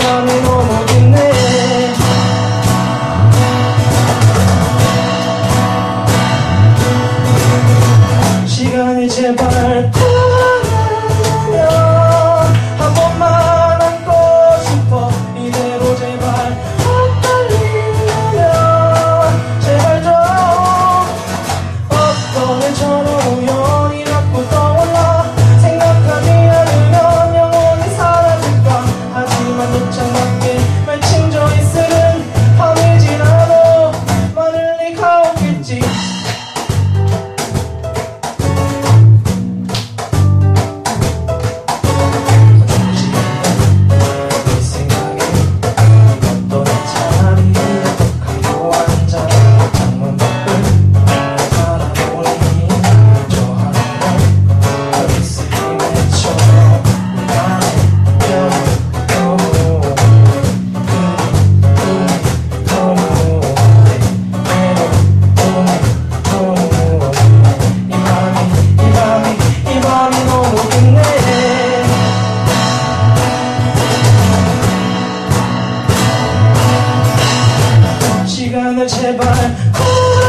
Come on. 사랑을 제발.